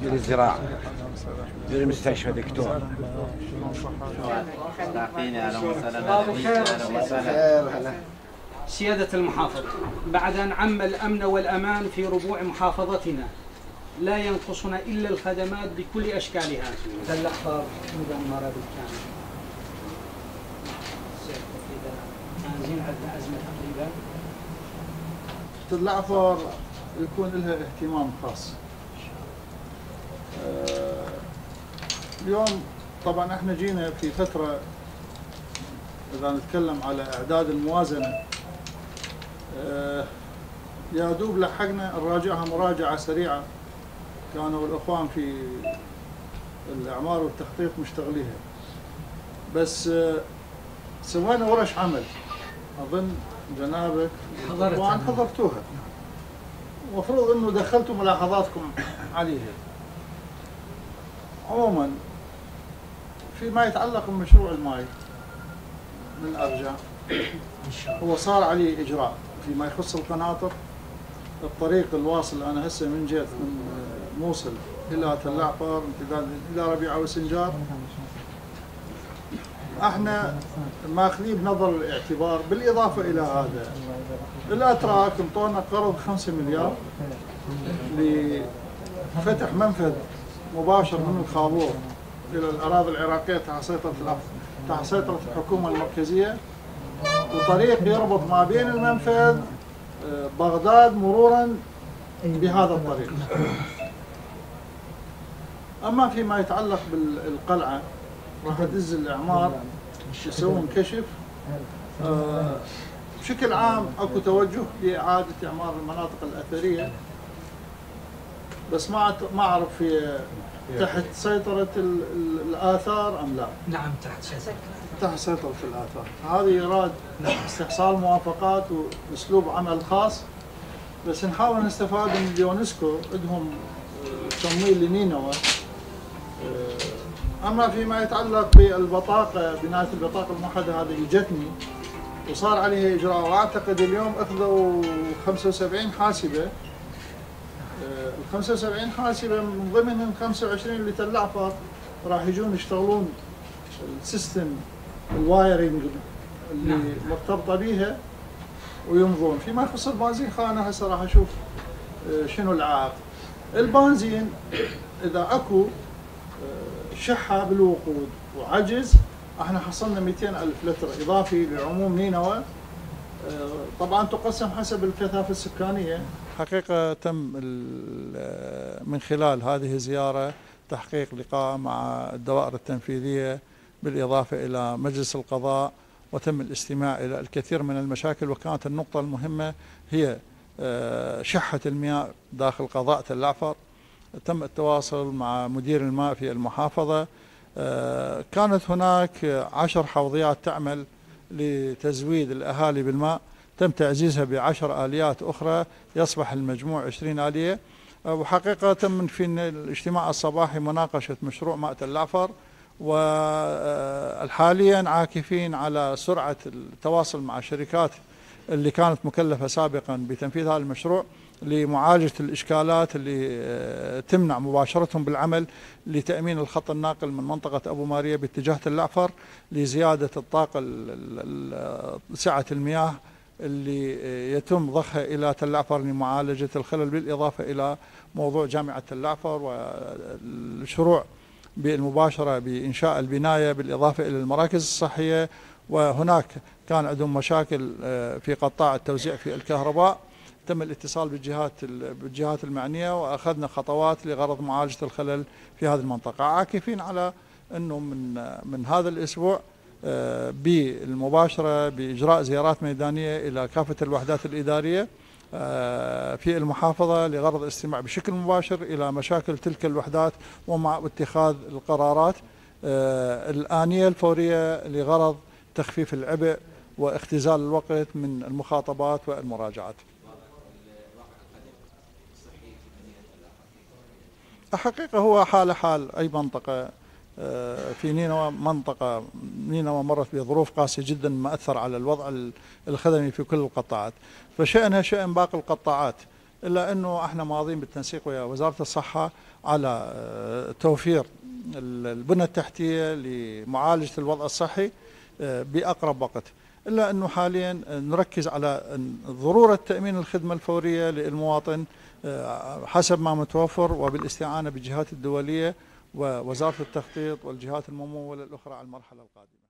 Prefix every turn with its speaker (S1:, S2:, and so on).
S1: مدير الزراعة مدير المستشفى دكتور.
S2: سيادة المحافظ بعد أن عم الأمن والأمان في ربوع محافظتنا لا ينقصنا إلا الخدمات بكل أشكالها. الأخبار مدمرة بالكامل زين عندنا أزمة تقريبا
S3: الأعفار يكون لها اهتمام خاص. آه، اليوم طبعا إحنا جينا في فترة إذا نتكلم على إعداد الموازنة. آه، يا دوب لحقنا نراجعها مراجعة سريعة. كانوا الإخوان في الإعمار والتخطيط مشتغليها. بس آه، سوينا ورش عمل. أظن جنابك
S2: حضرتها.
S3: الإخوان حضرتوها. المفروض إنه دخلتوا ملاحظاتكم عليها. عموما فيما يتعلق بمشروع الماي من ارجع هو صار عليه إجراء فيما يخص القناطر. الطريق الواصل أنا هسه من جهة من موصل إلى تل عفر امتداد إلى ربيعه وسنجار. إحنا ماخذين بنظر الاعتبار بالاضافة إلى هذا. الاتراك انطونا قرض 5 مليار لفتح منفذ مباشر من الخابور إلى الأراضي العراقية تحت سيطرة تحت سيطرة الحكومة المركزية. وطريق يربط ما بين المنفذ آه، بغداد مرورا بهذا الطريق. أما فيما يتعلق بالقلعة راح ادز الاعمار يسوون؟ كشف آه، بشكل عام اكو توجه لإعادة إعمار المناطق الأثرية بس ما ما أعرف في تحت سيطرة ال- ال- الآثار أم لا.
S2: نعم تحت سيطرة.
S3: تحت سيطرة الآثار. هذه يراد استحصال موافقات وأسلوب عمل خاص بس نحاول نستفاد من اليونسكو عندهم تمويل لنينوى. آه، أما فيما يتعلق بالبطاقة بناية البطاقة الموحدة هذه جتني وصار عليها إجراء وأعتقد اليوم أخذوا 75 حاسبة. آه، ال 75 حاسبة من ضمنهم 25 اللي تلعفر راح يجون يشتغلون ال system ال wiring اللي
S2: نعم.
S3: مرتبطة بيها ويمضون. فيما يخص البنزين خانة هسه راح أشوف آه، شنو العائق. البنزين إذا أكو آه، شحة بالوقود وعجز. إحنا حصلنا 200 ألف لتر إضافي لعموم نينوى. آه، طبعا تقسم حسب الكثافة السكانية. حقيقة تم ال- من خلال هذه الزياره تحقيق لقاء مع الدوائر التنفيذية بالإضافة إلى مجلس القضاء وتم الاستماع إلى الكثير من المشاكل. وكانت النقطة المهمة هي آه، شحة المياه داخل قضاء تل عفر تم التواصل مع مدير الماء في المحافظة. آه، كانت هناك عشر حوضيات تعمل لتزويد الأهالي بالماء. تم تعزيزها بعشر آليات أخرى. يصبح المجموع 20 آلية. آه، وحقيقة تم في الاجتماع الصباحي مناقشة مشروع ماء تل عفر وحاليا عاكفين على سرعة التواصل مع الشركات اللي كانت مكلفة سابقا بتنفيذ هذا المشروع. لمعالجة الإشكالات اللي آه، تمنع مباشرتهم بالعمل لتأمين الخط الناقل من منطقة أبو ماريه باتجاه العفر لزيادة الطاقة ال- ال- ال- سعة المياه اللي آه، يتم ضخها إلى تل عفر لمعالجة الخلل بالإضافة إلى موضوع جامعة تل عفر والشروع بالمباشرة بإنشاء البناية بالإضافة إلى المراكز الصحية وهناك كان عندهم مشاكل آه، في قطاع التوزيع في الكهرباء. تم الاتصال بالجهات ال- بالجهات المعنية وأخذنا خطوات لغرض معالجة الخلل في هذه المنطقة عاكفين على إنه من من هذا الأسبوع آه، بالمباشرة بإجراء زيارات ميدانية إلى كافة الوحدات الإدارية آه، في المحافظة لغرض الاستماع بشكل مباشر إلى مشاكل تلك الوحدات ومع اتخاذ القرارات آه، الآنية الفورية لغرض تخفيف العبء واختزال الوقت من المخاطبات والمراجعات. الحقيقة هو حال حال أي منطقة آه، في نينوى منطقة نينوى مرت بظروف قاسية جدا ما أثر على الوضع الخدمي في كل القطاعات. فشأنها شأن باقي القطاعات إلا أنه إحنا ماضين بالتنسيق ويا وزارة الصحة على آه، توفير البنى التحتية لمعالجة الوضع الصحي آه، بأقرب وقت. إلا أنه حاليا نركز على ضرورة تأمين الخدمة الفورية للمواطن حسب ما متوفر وبالاستعانة بالجهات الدولية ووزارة التخطيط والجهات الممولة الأخرى على المرحلة القادمة.